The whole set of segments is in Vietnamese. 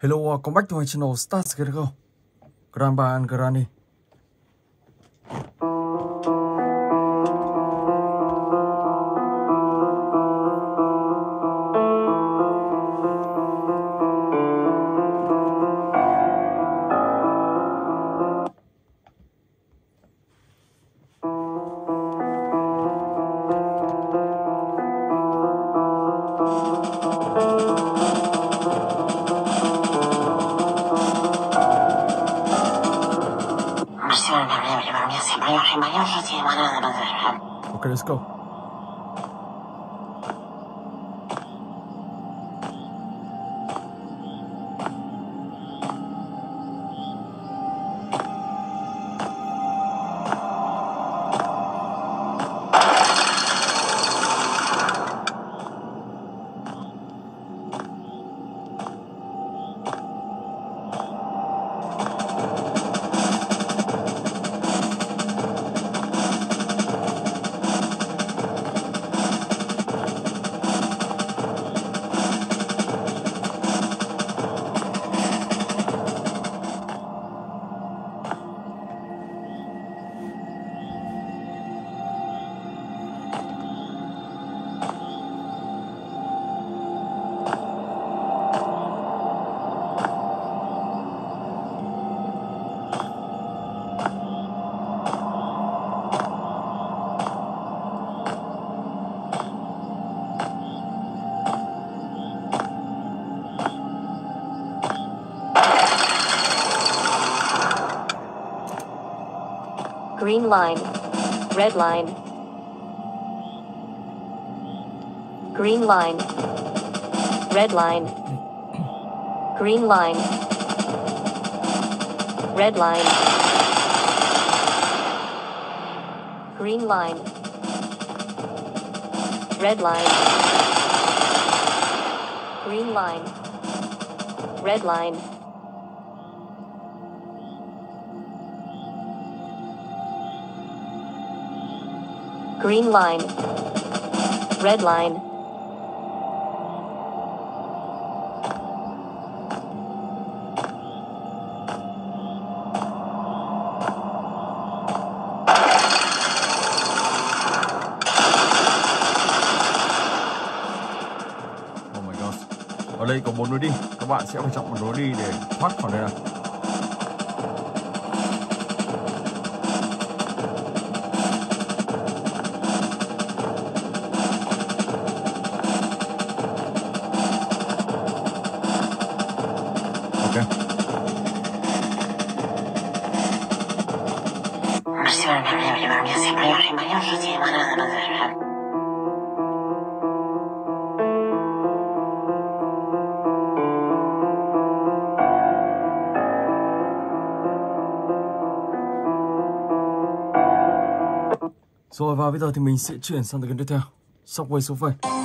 Hello, welcome back to my channel, Stars Get Go. Grandpa and Granny. Line. Red line. Green line. Red line. Green line. Red line. Green line. Red line. Green line. Red line. Green line. Red line. Oh my god. Ở đây có bốn lối đi. Các bạn sẽ phải chọn một lối đi để thoát khỏi đây này. Bây giờ thì mình sẽ chuyển sang tập kênh tiếp theo. Shockwave số phẩy.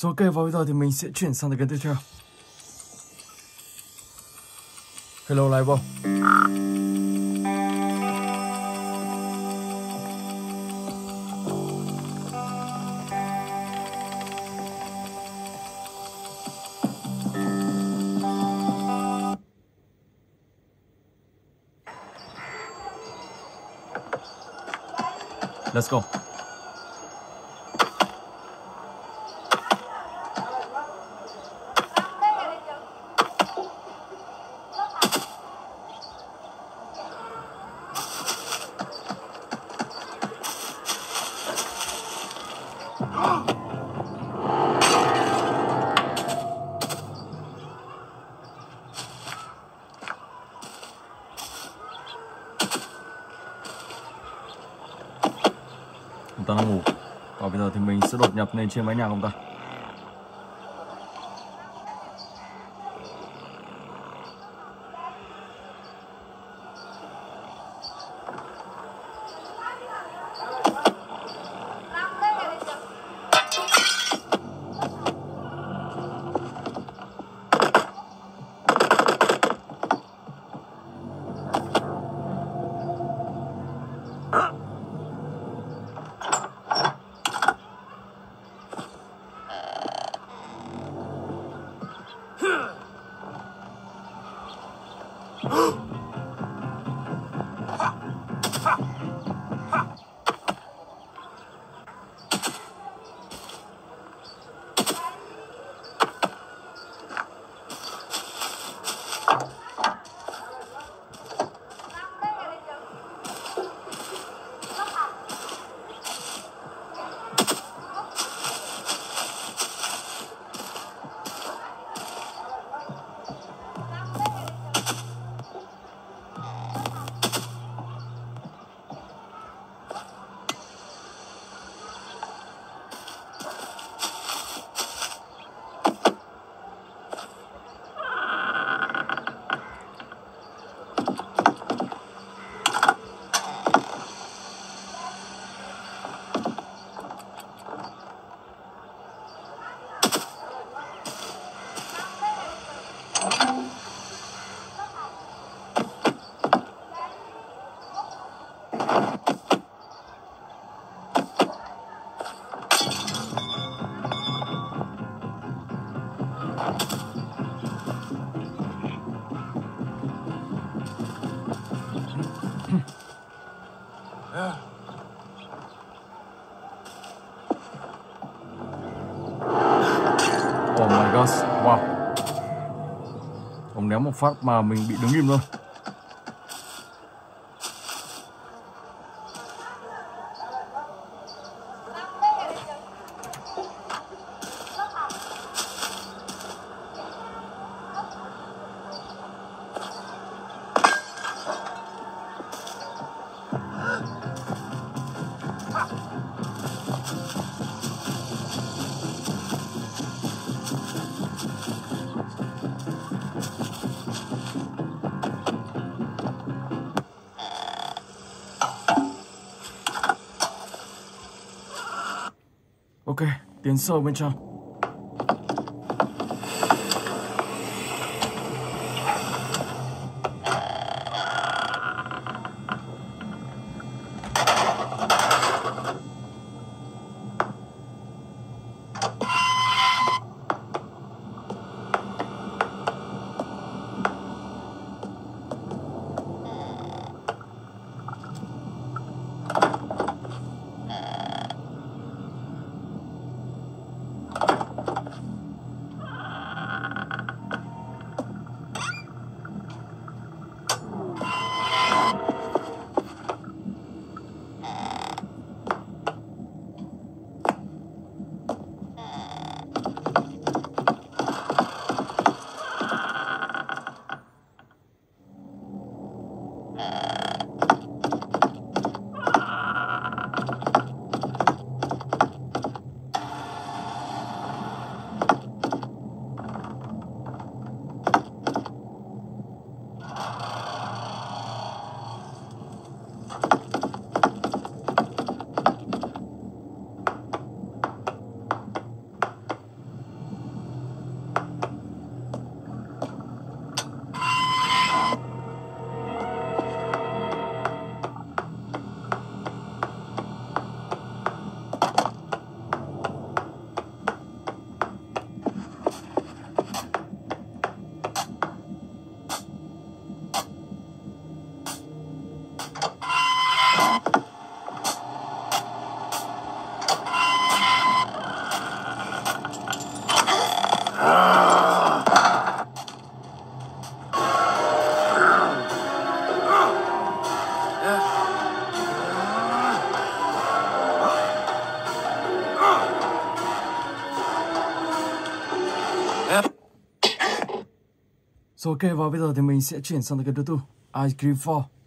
Rồi cây và bây giờ thì mình sẽ chuyển sang cái tiếp theo. Hello Live Let's go. Lên trên mái nhà không ta. Một phát mà mình bị đứng im luôn. Tiến sâu So ok và bây giờ thì mình sẽ chuyển sang cái thứ tư Ice Cream 4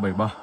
573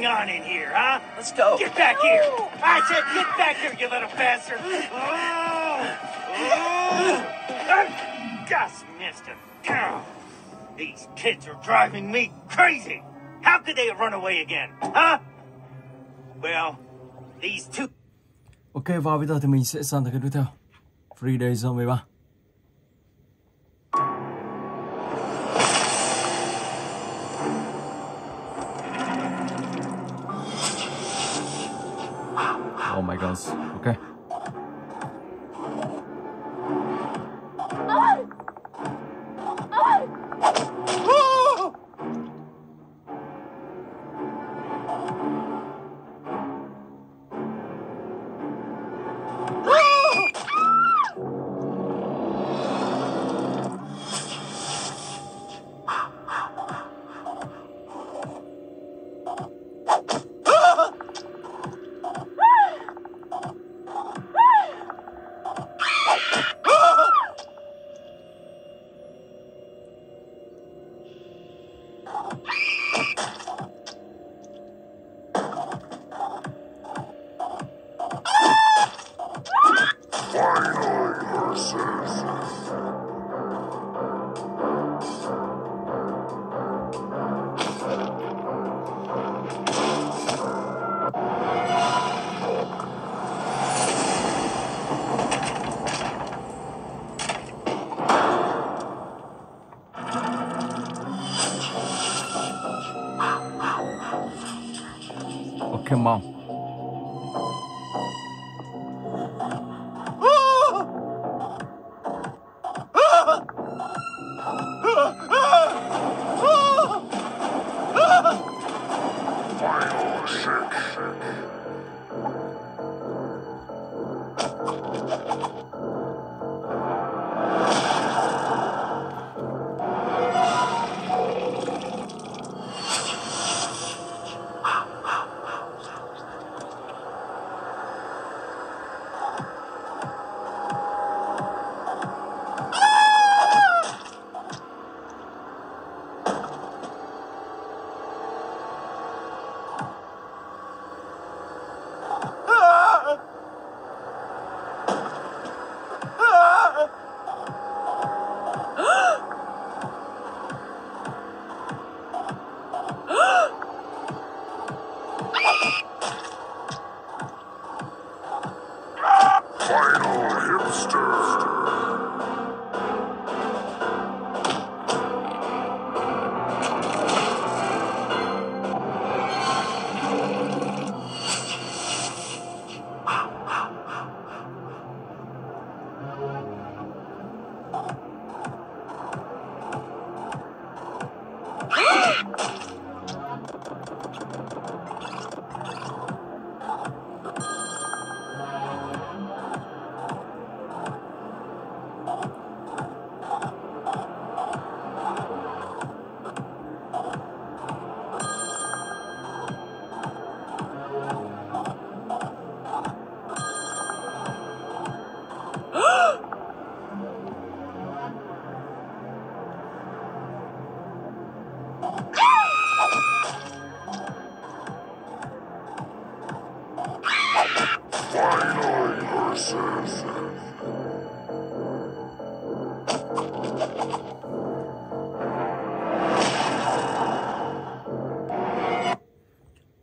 going on in here, huh? Let's go. Get back here! I said get back here, you little bastard! Oh! Oh! Just missed him. Ow. These kids are driving me crazy! How could they run away again, huh? Well, these two Ok và bây giờ thì mình sẽ sang tới cái tiếp theo Free Day Zone 13 Oh my guns. Okay.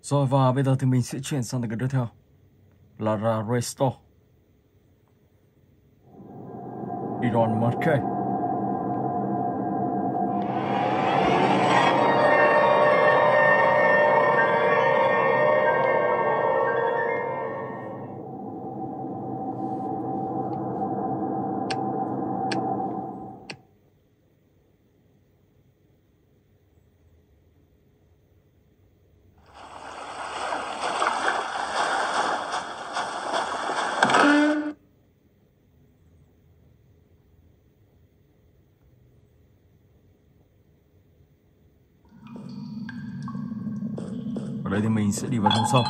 Rồi và bây giờ thì mình sẽ chuyển sang cái tiếp theo. Là ra Restore Ở đây thì mình sẽ đi vào trong sâu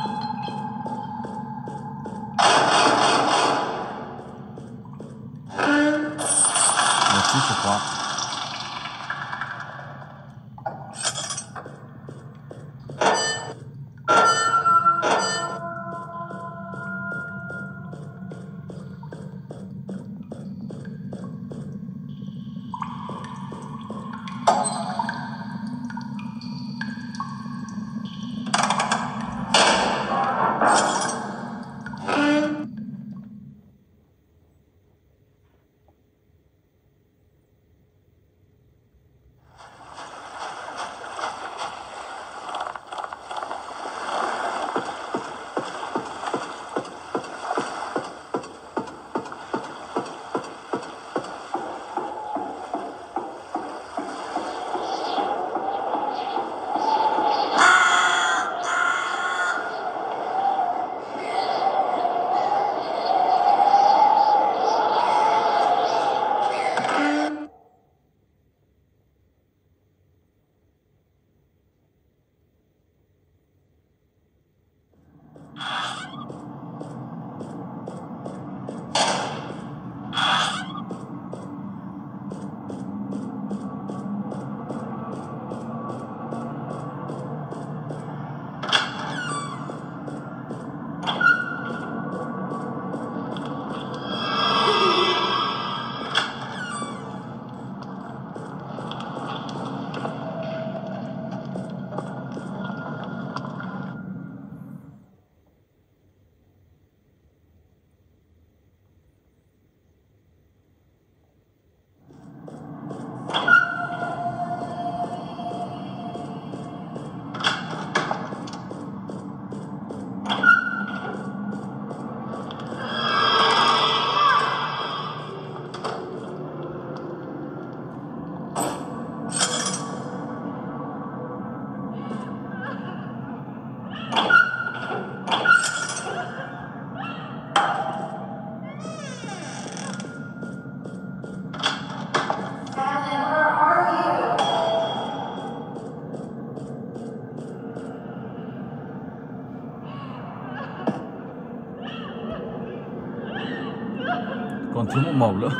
thiếu một màu nữa.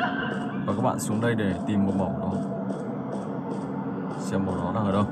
Và các bạn xuống đây để tìm một màu đó. Xem màu đó đang ở đâu.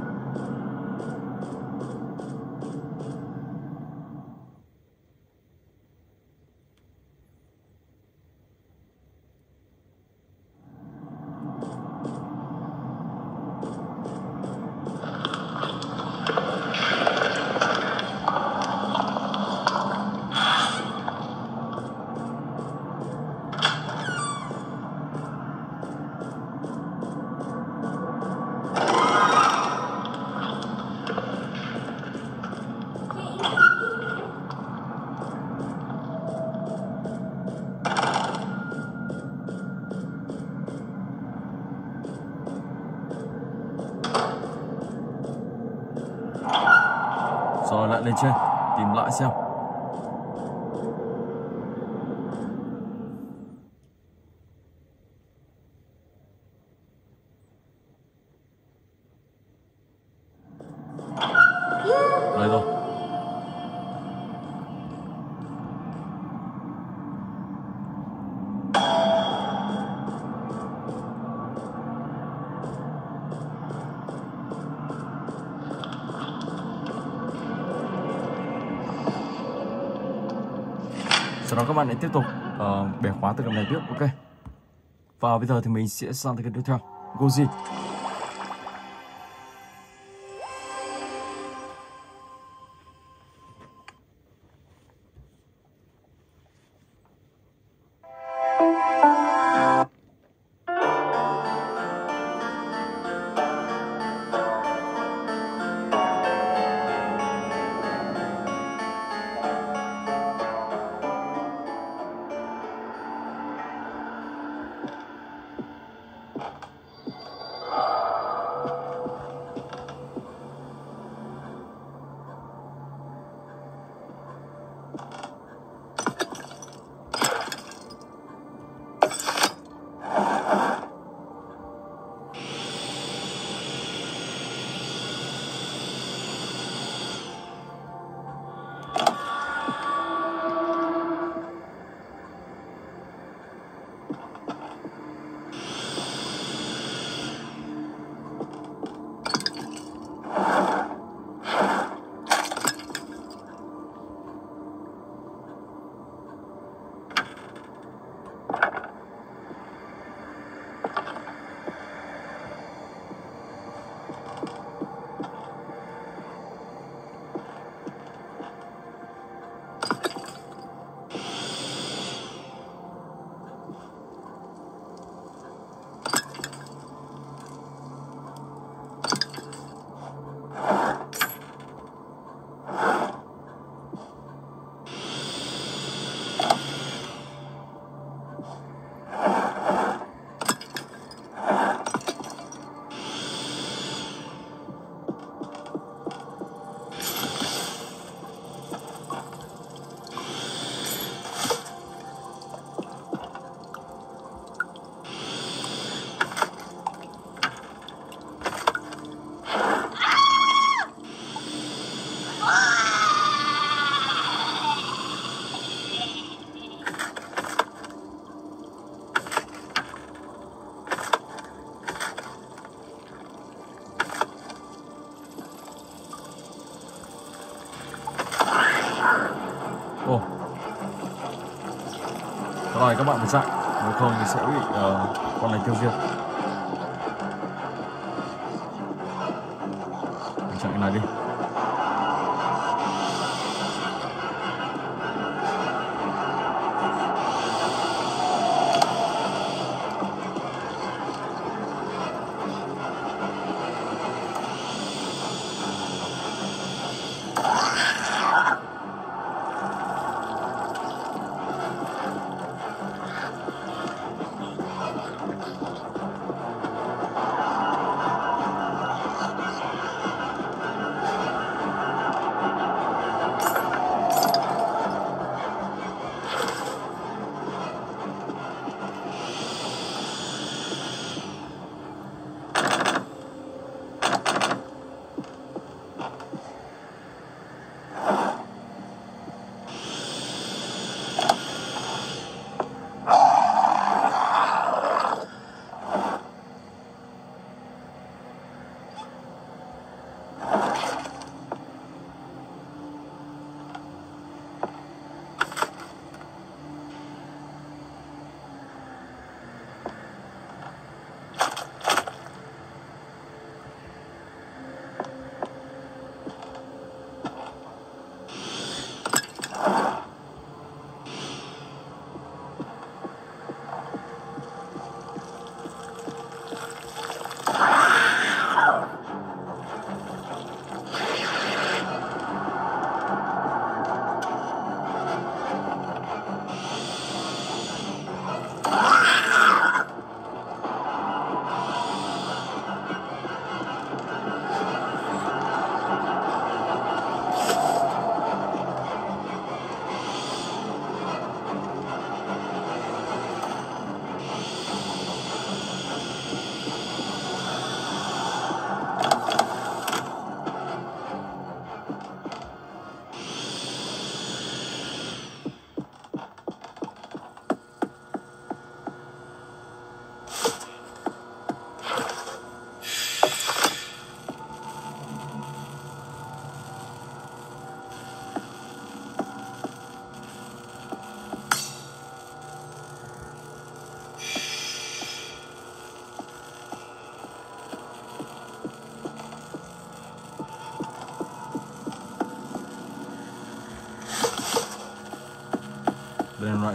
Sau đó các bạn hãy tiếp tục uh, bẻ khóa từ cầm này tiếp. Ok. Và bây giờ thì mình sẽ sang tới cái tiếp theo. Goji. Đòi các bạn phải chạy Nếu không thì sẽ bị uh, con này tiêu diệt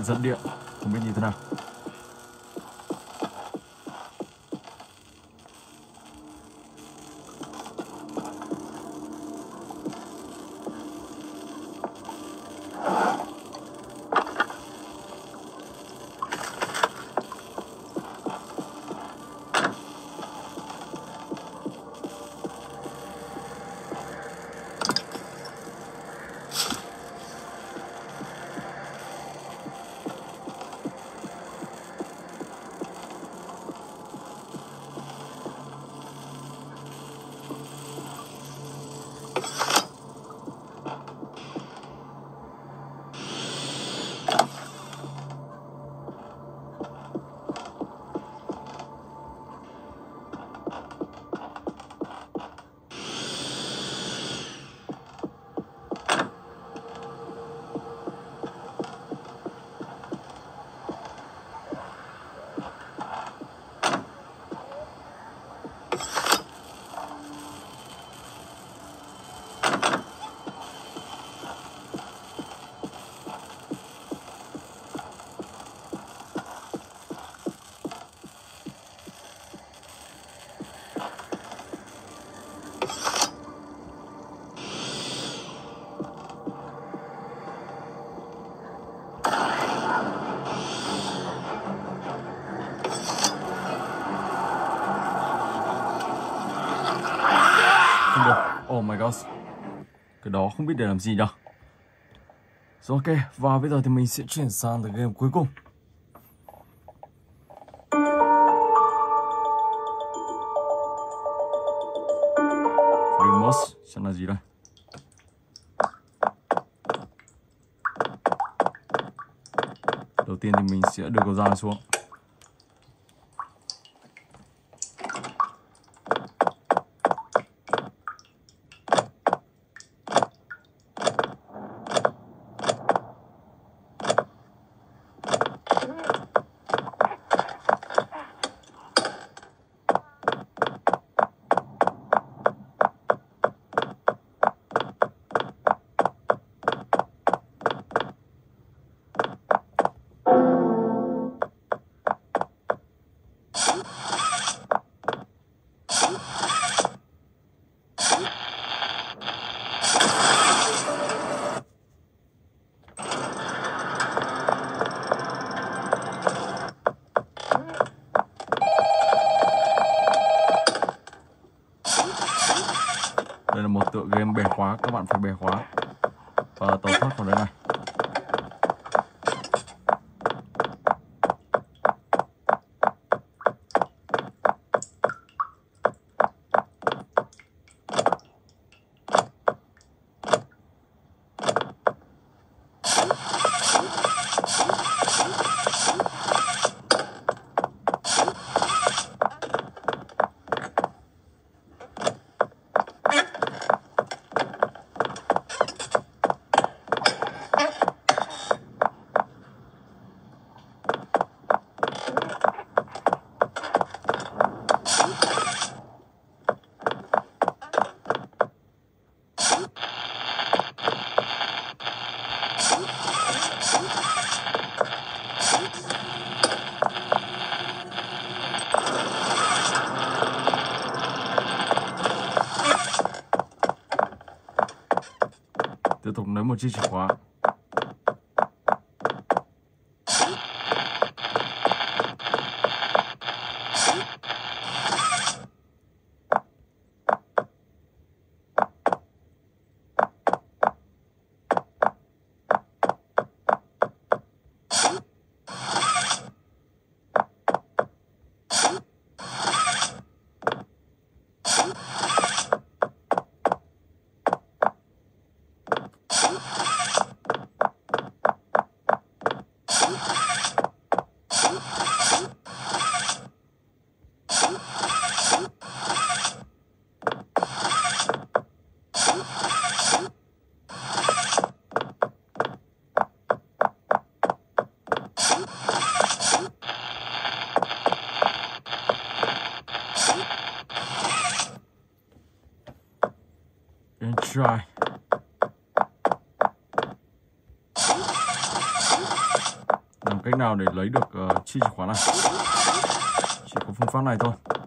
loại dẫn điện. Không biết như thế nào. Cái đó không biết để làm gì đâu. Rồi, ok, và bây giờ thì mình sẽ chuyển sang tới game cuối cùng. Primos sẽ là gì đây? Đầu tiên thì mình sẽ đưa cầu dao xuống. Tiếp tục lấy một chiếc chìa khóa and try làm cách nào để lấy được ờ, uh, chiếc chìa khóa này? Chỉ có phương pháp này thôi và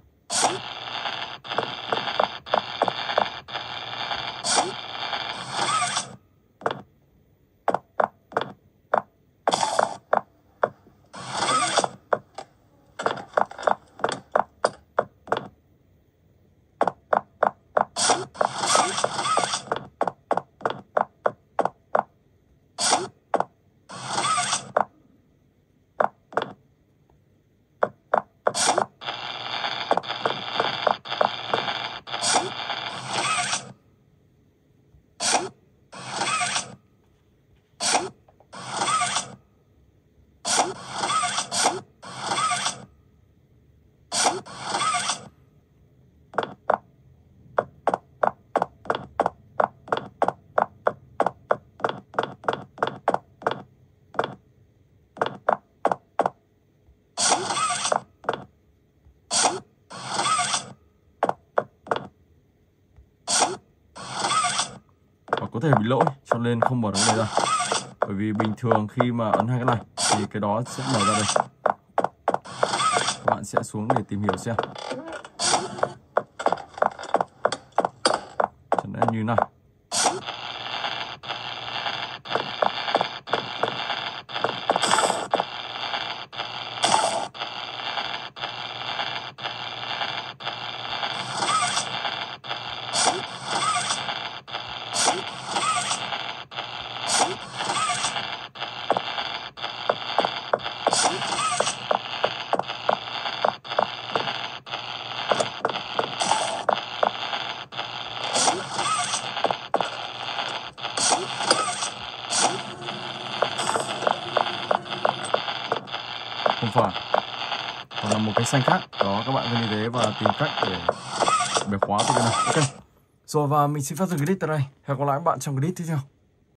Ờ, có thể bị lỗi, cho nên không bỏ được đây này ra. Bởi vì bình thường khi mà ấn hai cái này, thì cái đó sẽ mở ra được xuống để tìm hiểu xem. Chẳng lẽ như này không phải còn là một cái xanh khác. Đó, các bạn cứ như thế và tìm cách để bẻ khóa từ cái này. Ok. Rồi, và mình xin phát dừng clip tại đây. Hẹn gặp lại các bạn trong clip tiếp theo.